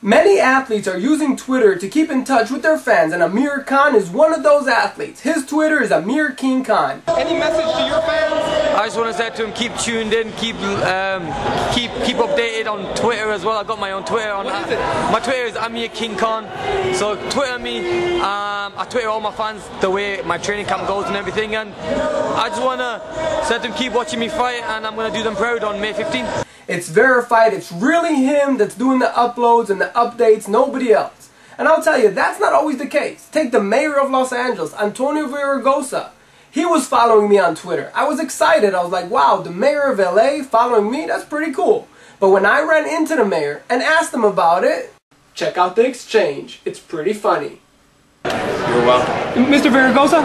Many athletes are using Twitter to keep in touch with their fans, and Amir Khan is one of those athletes. His Twitter is Amir King Khan. Any message to your fans? I just want to say to him, keep tuned in, keep um, keep keep updated on Twitter as well. I got my own Twitter on. What is it? My Twitter is Amir King Khan. So Twitter me. Um, I Twitter all my fans the way my training camp goes and everything, and I just want to say to them, keep watching me fight, and I'm going to do them proud on May 15th. It's verified, it's really him that's doing the uploads and the updates, nobody else. And I'll tell you, that's not always the case. Take the mayor of Los Angeles, Antonio Villaraigosa. He was following me on Twitter. I was excited. I was like, wow, the mayor of LA following me? That's pretty cool. But when I ran into the mayor and asked him about it, check out the exchange. It's pretty funny. You're welcome. Mr. Villaraigosa,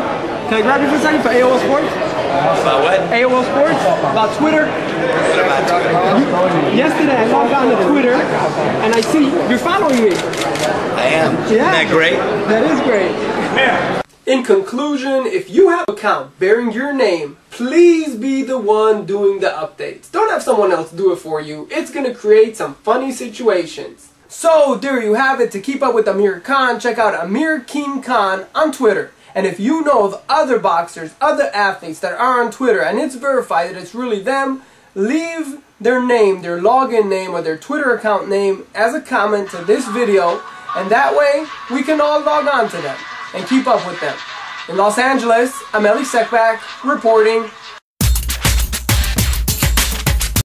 can I grab you for a second for AOL Sports? About what? AOL Sports? About Twitter? What about Twitter? Yesterday I logged on to Twitter and I see you're following me. I am. Isn't that great? That is great. In conclusion, if you have an account bearing your name, please be the one doing the updates. Don't have someone else do it for you. It's going to create some funny situations. So, there you have it. To keep up with Amir Khan, check out Amir King Khan on Twitter. And if you know of other boxers, other athletes that are on Twitter and it's verified that it's really them, leave their name, their login name, or their Twitter account name as a comment to this video. And that way, we can all log on to them and keep up with them. In Los Angeles, I'm Elie Seckbach reporting